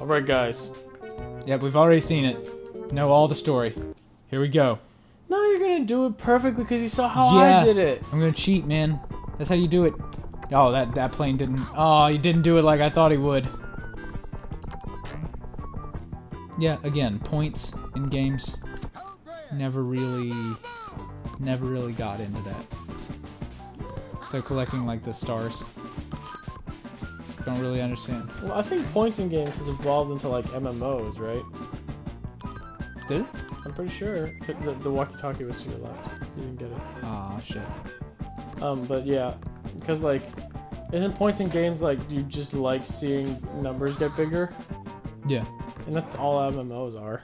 All right, guys. Yep, we've already seen it. Know all the story. Here we go. No, you're gonna do it perfectly because you saw how Yeah. I did it. I'm gonna cheat, man. That's how you do it. Oh, that that plane didn't. Oh, he didn't do it like I thought he would. Yeah, again, points in games. Never really, never really got into that. So collecting like the stars. Don't really understand. Well, I think points in games has evolved into like MMOs, right? Did it? I'm pretty sure. The, the, the walkie-talkie was to your left. You didn't get it. Ah, shit. Um, but yeah, because like, isn't points in games like you just like seeing numbers get bigger, Yeah, and that's all MMOs are.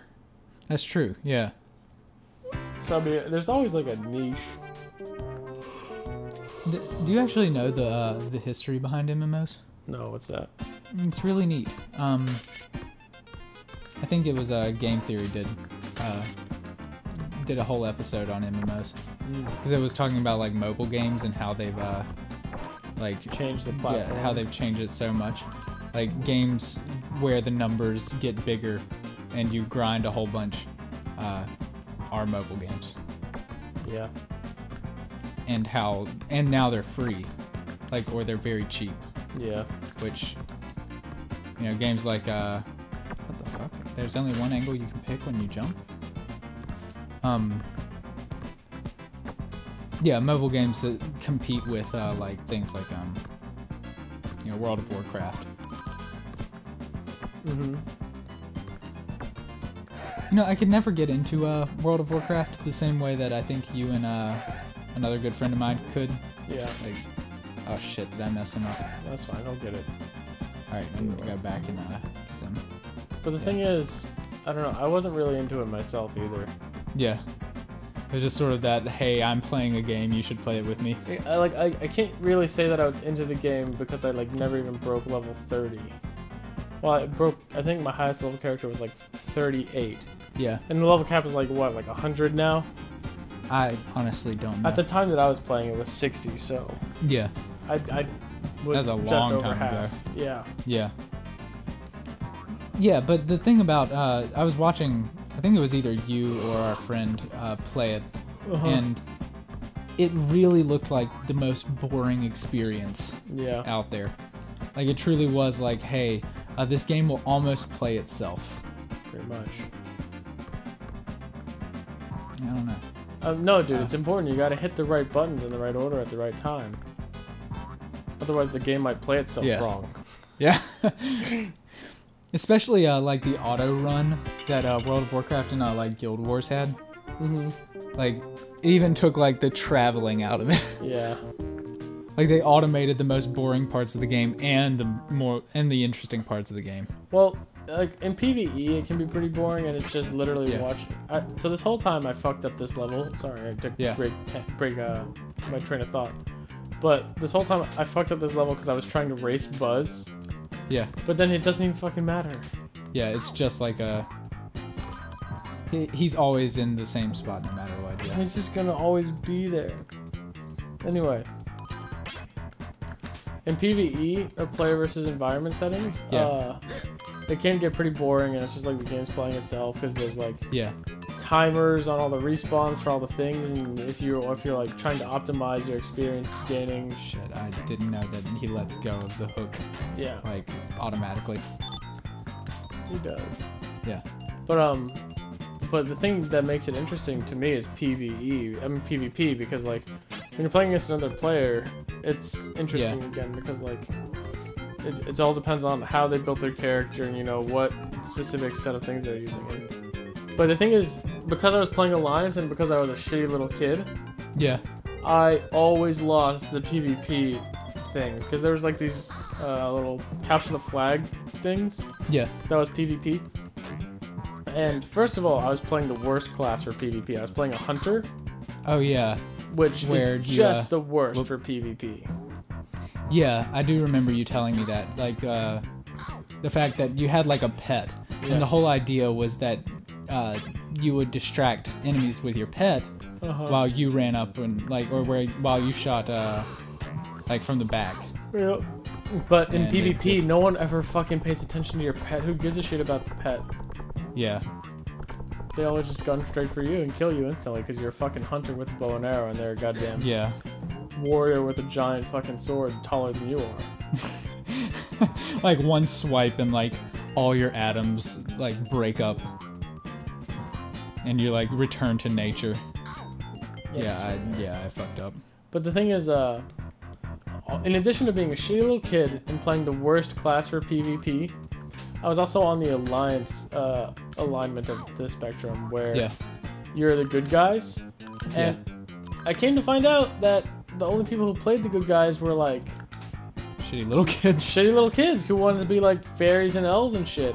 that's true. Yeah. So I mean, there's always like a niche. Do you actually know the uh, the history behind MMOs? No, what's that? It's really neat. Um, I think it was uh, Game Theory did uh, did a whole episode on MMOs because it was talking about like mobile games and how they've uh, like Change the yeah, how they've changed it so much. Like games where the numbers get bigger and you grind a whole bunch uh, are mobile games, Yeah. and how and now they're free, like or they're very cheap. Yeah. Which you know games like uh what the fuck there's only one angle you can pick when you jump um yeah mobile games that compete with uh like things like um you know world of warcraft Mm-hmm. you know i could never get into uh world of warcraft the same way that i think you and uh another good friend of mine could Yeah. like oh shit did i mess him up That's fine. I'll get it. all right i need to go back and uh get them But the thing is, I don't know. I wasn't really into it myself either. Yeah. It was just sort of that, hey, I'm playing a game, you should play it with me. I like. I, I can't really say that I was into the game because I like never even broke level 30. Well, I broke. I think my highest level character was like 38, Yeah. and the level cap is like what, like 100 now. I honestly don't know. At the time that I was playing, it was 60. So yeah. I, I was That's a just long over time half. ago. Yeah. Yeah. Yeah, but the thing about, uh, I was watching, I think it was either you or our friend uh, play it, Uh-huh. and it really looked like the most boring experience Yeah. out there. Like, it truly was like, hey, uh, this game will almost play itself. Pretty much. I don't know. Um, no, dude, Uh. it's important. You gotta hit the right buttons in the right order at the right time. Otherwise, the game might play itself Yeah. wrong. Yeah. Especially uh, like the auto run that uh, World of Warcraft and uh, like Guild Wars had. Mm-hmm. Like, it even took like the traveling out of it. Yeah. like they automated the most boring parts of the game and the more and the interesting parts of the game. Well, like in PVE, it can be pretty boring, and it's just literally Yeah. watch. I, so this whole time, I fucked up this level. Sorry, I took Yeah. break break uh, my train of thought. But this whole time, I fucked up this level because I was trying to race Buzz. Yeah, But then it doesn't even fucking matter. yeah, it's just like a. He, he's always in the same spot no matter what. Yeah. It's just gonna always be there. Anyway. In PvE or player versus environment settings, Yeah. uh, it can get pretty boring and it's just like the game's playing itself because there's like Yeah, timers on all the respawns for all the things and if you if you're like trying to optimize your experience gaining shit, I didn't know that he lets go of the hook yeah. like automatically. he does. Yeah, but um but the thing that makes it interesting to me is PvE I mean PvP because like when you're playing against another player it's interesting again because like it, it all depends on how they built their character and you know what specific set of things they're using but the thing is because I was playing Alliance and because I was a shitty little kid yeah, I always lost the PvP things because there was like these uh, little capture the flag things yeah, that was PvP. And first of all, I was playing the worst class for PvP. I was playing a hunter, oh yeah, which Where is just uh, the worst for PvP. yeah. I do remember you telling me that, like uh, the fact that you had like a pet, Yeah. and the whole idea was that uh, you would distract enemies with your pet Uh-huh. while you ran up and like or where while you shot uh like from the back Yep. But in And PvP, just- no one ever fucking pays attention to your pet. Who gives a shit about the pet? Yeah. They always just gun straight for you and kill you instantly because you're a fucking hunter with a bow and arrow and they're a goddamn Yeah. warrior with a giant fucking sword taller than you are. like one swipe and like all your atoms like break up. And you're like return to nature. Yeah, I, yeah, I fucked up. But the thing is, uh, in addition to being a shitty little kid and playing the worst class for PvP, I was also on the alliance uh, alignment of the spectrum where Yeah. you're the good guys, and I came to find out that the only people who played the good guys were like Shitty little kids. shitty little kids who wanted to be like fairies and elves and shit.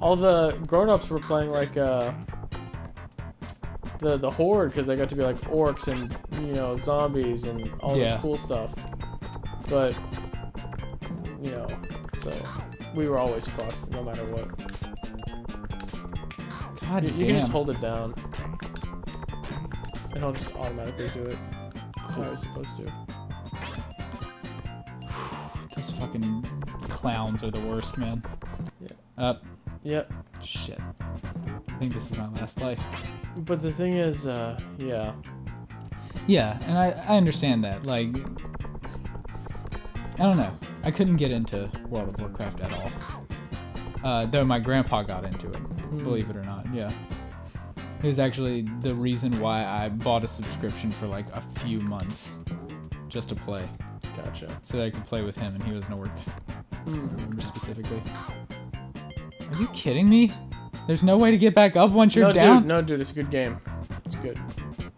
All the grown-ups were playing like uh, the the horde because they got to be like orcs and you know zombies and all Yeah. this cool stuff. But you know, so we were always fucked no matter what. God You, you can just hold it down, and I'll just automatically do it. How I was supposed to. Those fucking clowns are the worst, man. Yeah. Up. Yep. Shit. I think this is my last life. But the thing is, uh, yeah. Yeah, and I, I understand that. Like, I don't know. I couldn't get into World of Warcraft at all. Uh, though my grandpa got into it, believe it or not. Yeah. It was actually the reason why I bought a subscription for like a few months just to play, Gotcha. so that I could play with him, and he was an orc. I remember specifically. Are you kidding me? There's no way to get back up once you're no, down. dude, no, dude, it's a good game. It's good.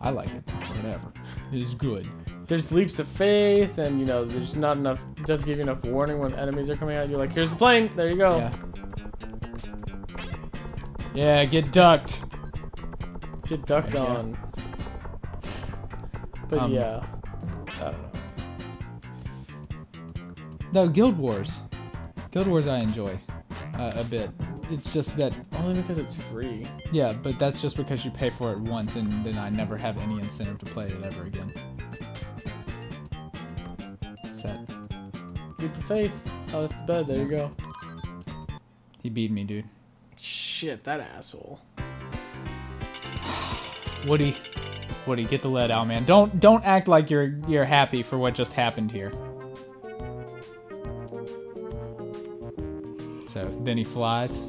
I like it. Whatever. It is good. There's leaps of faith, and you know, there's not enough. It doesn't give you enough warning when enemies are coming out. You're like, here's the plane. There you go. Yeah. Yeah, get ducked. Get ducked Yeah. on. But Um, yeah, I don't know. No, Guild Wars. Guild Wars I enjoy uh, a bit. It's just that, Only because it's free. yeah, but that's just because you pay for it once and then I never have any incentive to play it ever again. Set. Leap of faith. Oh, that's the bed. There you go. He beat me, dude. Shit, that asshole. Woody. Woody, get the lead out, man. Don't don't act like you're you're happy for what just happened here. So then he flies,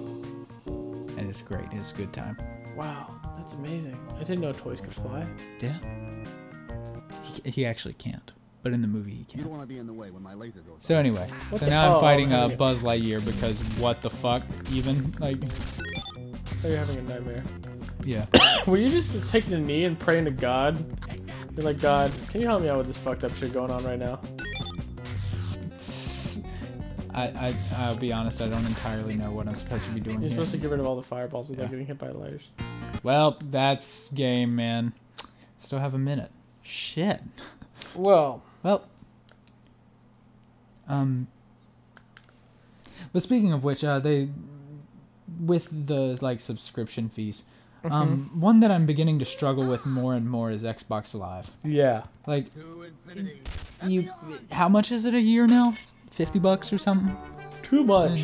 it's great. It's a good time. Wow, that's amazing. I didn't know toys could fly. Yeah. He, he actually can't, but in the movie he You can. don't want to be in the way when my laser goes. So anyway, What so now I'm fighting uh. Buzz Lightyear because what the fuck, even like, Oh, you're having a nightmare. yeah. Were you just taking a knee and praying to God? You're like, God, can you help me out with this fucked up shit going on right now? I, I I'll be honest, I don't entirely know what I'm supposed to be doing You're here. supposed to get rid of all the fireballs without Yeah. getting hit by lighters. Well, that's game, man. Still have a minute. Shit. Well, Well, um, but speaking of which, uh, they with the like subscription fees. Um, one that I'm beginning to struggle with more and more is Xbox Live. yeah. Like, you, how much is it a year now? Fifty bucks or something? Too much.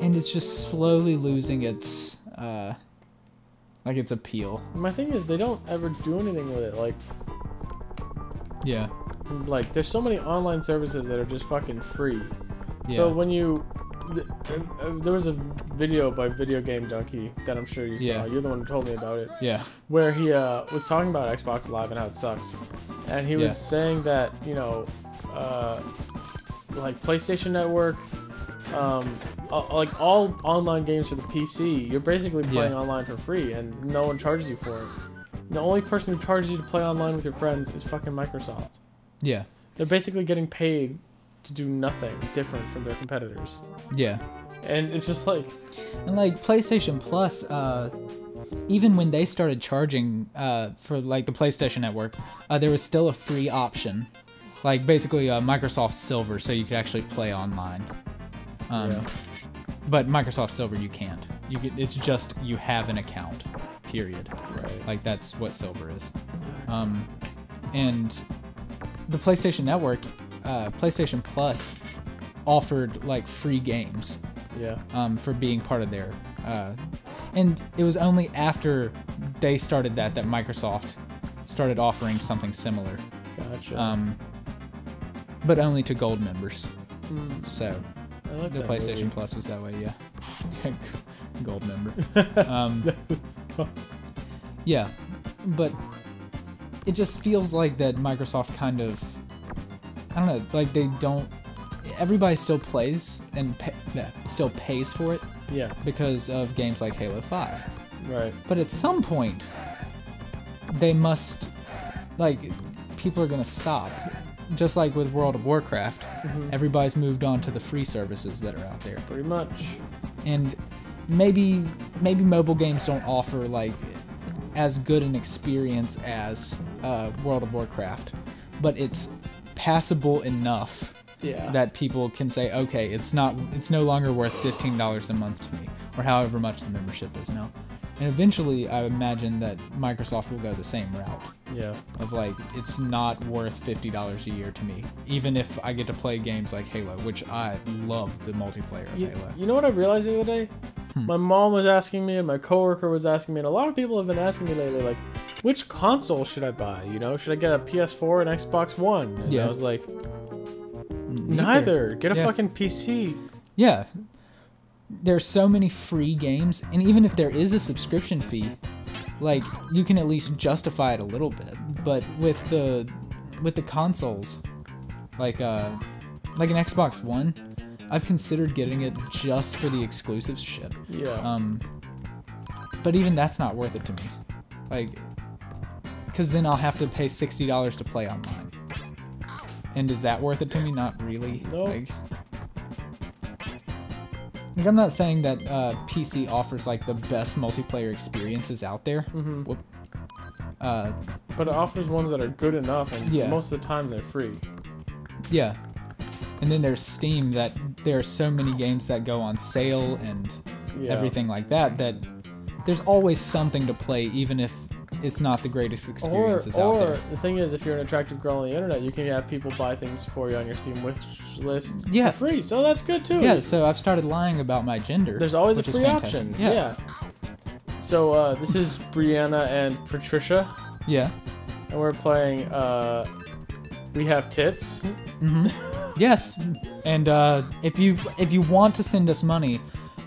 And it's just slowly losing its, uh, like its appeal. My thing is, they don't ever do anything with it. Like, Yeah. like there's so many online services that are just fucking free. Yeah. So when you, there was a video by videogamedunkey that I'm sure you saw. Yeah. You're the one who told me about it. yeah. where he uh, was talking about Xbox Live and how it sucks, and he was Yeah. saying that you know, uh, like PlayStation Network, um, uh, like all online games for the PC, you're basically playing Yeah. online for free, and no one charges you for it. The only person who charges you to play online with your friends is fucking Microsoft. Yeah. They're basically getting paid to do nothing different from their competitors, Yeah. and it's just like, And like PlayStation Plus, uh, even when they started charging uh, for like the PlayStation Network, uh, there was still a free option, like basically uh, Microsoft Silver, so you could actually play online. Um, Yeah. But Microsoft Silver, you can't. You could, It's just you have an account. Period. Right. Like that's what Silver is. Um, and the PlayStation Network, uh, PlayStation Plus offered like free games Yeah. um, for being part of their. Uh, and it was only after they started that that Microsoft started offering something similar, Gotcha. um, but only to gold members. Hmm, So I like the PlayStation movie. Plus was that way, yeah. gold member. Um, yeah, but it just feels like that Microsoft kind of, I don't know, like they don't. Everybody still plays and pay, still pays for it Yeah. because of games like Halo 5. Right. But at some point, they must, like, people are gonna stop. Just like with World of Warcraft, mm-hmm. everybody's moved on to the free services that are out there Pretty much. and maybe maybe mobile games don't offer like as good an experience as uh, World of Warcraft, but it's passable enough Yeah. that people can say, okay, it's not it's no longer worth fifteen dollars a month to me, or however much the membership is now. And eventually, I imagine that Microsoft will go the same route yeah. of like it's not worth fifty dollars a year to me, even if I get to play games like Halo, which I love the multiplayer of You, Halo. you know what I realized the other day? Hmm. My mom was asking me, and my coworker was asking me, and a lot of people have been asking me lately, like, which console should I buy? You know, should I get a PS4 and Xbox One? And Yeah. I was like, neither. Get a Yeah. fucking PC. Yeah. There's so many free games, and even if there is a subscription fee, like you can at least justify it a little bit. But with the with the consoles, like uh like an Xbox One, I've considered getting it just for the exclusive shit. Yeah. Um but even that's not worth it to me. Like cuz then I'll have to pay $60 to play online. And is that worth it to me? Not really. Nope. Like like, I'm not saying that uh, PC offers like the best multiplayer experiences out there. Mm -hmm. Uh, but it offers ones that are good enough, and Yeah. most of the time they're free. yeah. And then there's Steam that there are so many games that go on sale and Yeah. everything like that that there's always something to play even if it's not the greatest Or, experiences or out there. the thing is, if you're an attractive girl on the internet, you can have people buy things for you on your Steam wish list Yeah. for free. So that's good too. Yeah, so I've started lying about my gender. There's always a free option. Yeah. Yeah. So uh, this is Brianna and Patricia, Yeah. and we're playing. Uh, we have tits. hmm yes, and uh, if you if you want to send us money,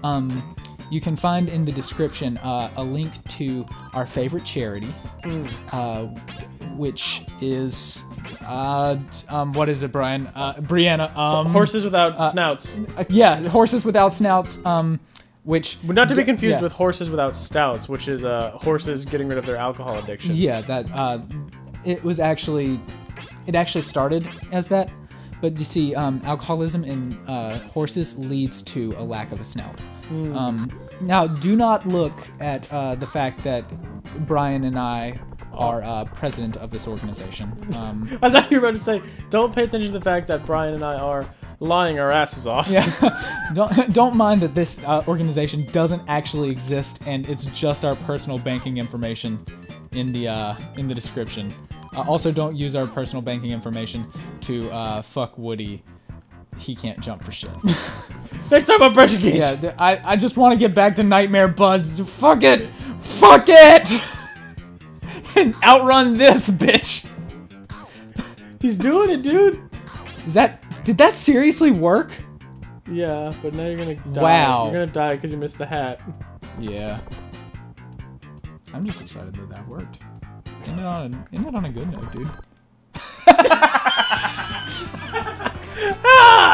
um, you can find in the description uh, a link to our favorite charity, uh, which is uh, um, what is it, Brian? Uh, Brianna. Um, Horses without uh, snouts. uh, yeah, horses without snouts. Um, which not to be confused yeah. with horses without stouts, which is uh, horses getting rid of their alcohol addiction. Yeah, that uh, it was actually it actually started as that, but you see, um, alcoholism in uh, horses leads to a lack of a snout. Um, now, do not look at uh, the fact that Brian and I are uh, president of this organization. Um, I thought you were about to say, don't pay attention to the fact that Brian and I are lying our asses off. yeah, don't don't mind that this uh, organization doesn't actually exist, and it's just our personal banking information in the uh, in the description. Uh, also, don't use our personal banking information to uh, fuck Woody. He can't jump for shit. Next time I pressure Portuguese. Yeah, I, I just want to get back to Nightmare Buzz. Fuck it! Fuck it! and outrun this, bitch! He's doing it, dude! Is that... Did that seriously work? Yeah, but now you're gonna die. Wow. You're gonna die because you missed the hat. Yeah. I'm just excited that that worked. End it on, end it on a good note, dude. Ah!